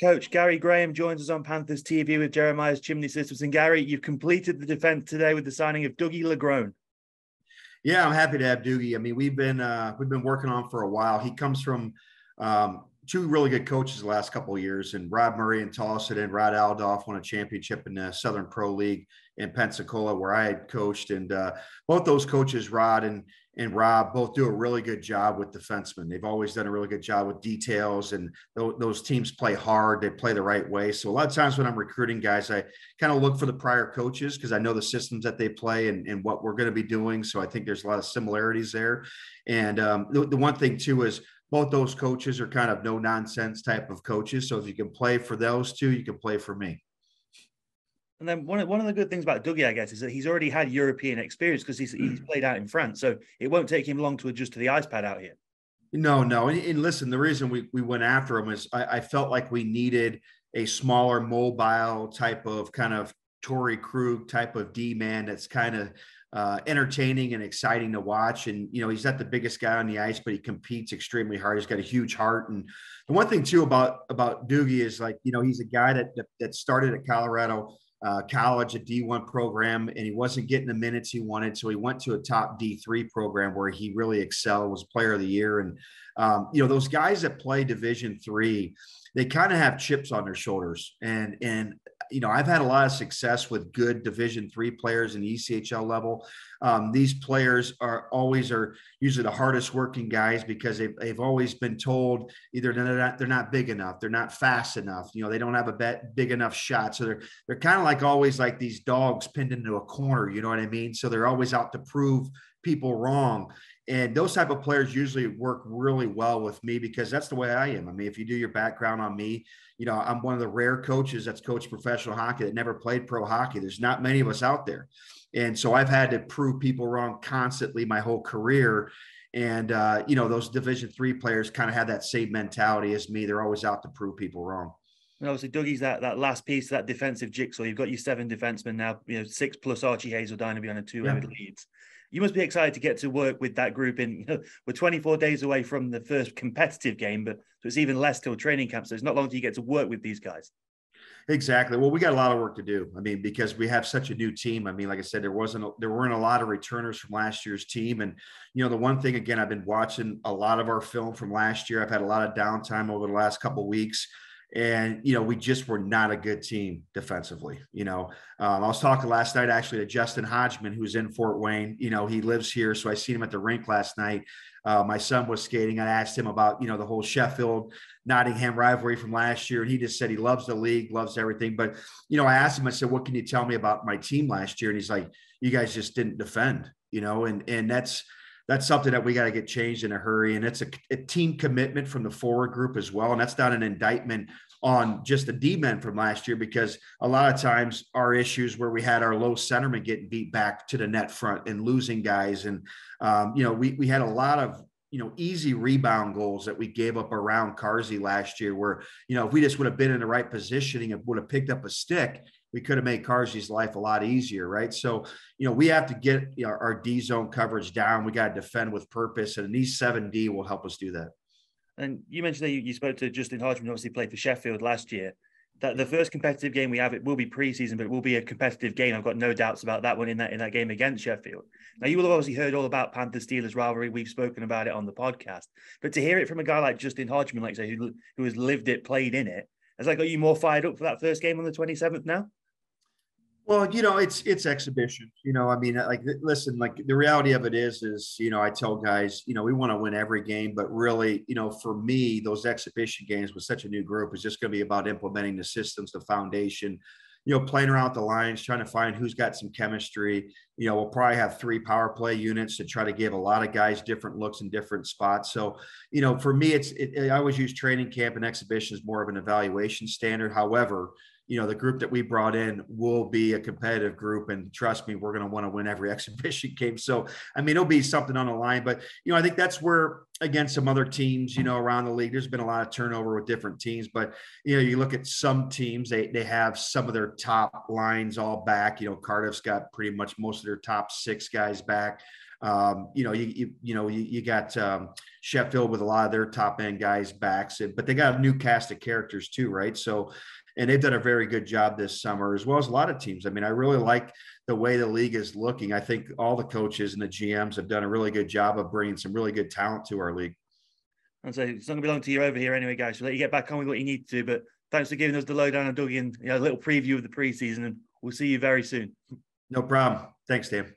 Coach Gary Graham joins us on Panthers TV with Jeremias Chimney Systems. And Gary, you've completed the defense today with the signing of Duggie Lagrone. Yeah, I'm happy to have Duggie. I mean, we've been uh, we've been working on for a while. He comes from um, two really good coaches the last couple of years, and Rob Murray and Tulsa and Rod Aldoff won a championship in the Southern Pro League in Pensacola, where I had coached. And uh, both those coaches, Rod and and Rob, both do a really good job with defensemen. They've always done a really good job with details, and th- those teams play hard. They play the right way. So a lot of times when I'm recruiting guys, I kind of look for the prior coaches because I know the systems that they play and, and what we're going to be doing. So I think there's a lot of similarities there. And um, the, the one thing too is both those coaches are kind of no nonsense type of coaches. So if you can play for those two, you can play for me. And then one of, one of the good things about Duggie, I guess, is that he's already had European experience because he's, he's played out in France. So it won't take him long to adjust to the ice pad out here. No, no. And, and listen, the reason we, we went after him is I, I, felt like we needed a smaller, mobile type of kind of Torey Krug type of D man that's kind of uh, entertaining and exciting to watch. And, you know, he's not the biggest guy on the ice, but he competes extremely hard. He's got a huge heart. And the one thing too about, about Duggie is like, you know, he's a guy that, that, that started at Colorado uh, college, a D1 program, and he wasn't getting the minutes he wanted. So he went to a top D3 program where he really excelled, was player of the year. And, um, you know, those guys that play division three, they kind of have chips on their shoulders. And, and you know, I've had a lot of success with good Division three players in the ECHL level. Um, these players are always are usually the hardest working guys because they've, they've always been told either they're not they're not big enough, they're not fast enough, you know, they don't have a bet, big enough shot. So they're they're kind of like always like these dogs pinned into a corner. You know what I mean? So they're always out to prove people wrong and those type of players usually work really well with me because that's the way I am. I mean, if you do your background on me, you know, I'm one of the rare coaches that's coached professional hockey that never played pro hockey. There's not many of us out there. And so I've had to prove people wrong constantly my whole career. And uh, you know, those division three players kind of have that same mentality as me. They're always out to prove people wrong. And obviously, Duggie's that that last piece, that defensive jigsaw. You've got your seven defensemen now, you know, six plus Archie Hazeldine to be on a two yeah. leads you must be excited to get to work with that group. In you know, we're 24 days away from the first competitive game, but so it's even less till training camp. So it's not long till you get to work with these guys. Exactly. Well, we got a lot of work to do. I mean, because we have such a new team. I mean, like I said, there wasn't there weren't a lot of returners from last year's team, and you know, the one thing again, I've been watching a lot of our film from last year. I've had a lot of downtime over the last couple weeks and you know we just were not a good team defensively you know? Um, i was talking last night actually to justin hodgman who's in fort wayne you know he lives here so i seen him at the rink last night. Uh, my son was skating i asked him about you know the whole sheffield nottingham rivalry from last year and he just said he loves the league loves everything but you know i asked him i said what can you tell me about my team last year? And he's like you guys just didn't defend you know? And and that's that's something that we got to get changed in a hurry. And it's a, a, team commitment from the forward group as well. And that's not an indictment on just the D men from last year because a lot of times our issues where we had our low centerman getting beat back to the net front and losing guys. And, um, you know, we, we had a lot of, you know, easy rebound goals that we gave up around Carsey last year, where, you know, if we just would have been in the right positioning and would have picked up a stick, we could have made Carsey's life a lot easier, right? So, you know, we have to get you know, our D zone coverage down. We got to defend with purpose, and these seven D will help us do that. And you mentioned that you, you spoke to Justin Hodgman, obviously played for Sheffield last year. That the first competitive game we have, it will be preseason, but it will be a competitive game. I've got no doubts about that one in that in that game against Sheffield. Now you will have obviously heard all about Panther Steelers rivalry. We've spoken about it on the podcast, but to hear it from a guy like Justin Hodgman, like say, who who has lived it, played in it, has that got you more fired up for that first game on the twenty seventh now? Well, you know, it's it's exhibition. You know, I mean, like, listen, like the reality of it is, is you know, I tell guys, you know, we want to win every game, but really, you know, for me, those exhibition games with such a new group is just going to be about implementing the systems, the foundation. You know, playing around with the lines, trying to find who's got some chemistry. You know, we'll probably have three power play units to try to give a lot of guys different looks in different spots. So, you know, for me, it's it, I always use training camp and exhibition as more of an evaluation standard. However, you know the group that we brought in will be a competitive group and trust me we're going to want to win every exhibition game so i mean it'll be something on the line but you know i think that's where again some other teams you know around the league there's been a lot of turnover with different teams but you know you look at some teams they they have some of their top lines all back you know cardiff's got pretty much most their top six guys back Um, you know, you, you, you know, you, you got um, Sheffield with a lot of their top end guys backs, but they got a new cast of characters too, right? So, and they've done a very good job this summer, as well as a lot of teams. I mean, I really like the way the league is looking. I think all the coaches and the GMs have done a really good job of bringing some really good talent to our league. And so it's not going to be long to you're over here anyway, guys. So let you get back on with what you need to. But thanks for giving us the lowdown on Duggie and you know, a little preview of the preseason. And we'll see you very soon. No problem. Thanks, Dan.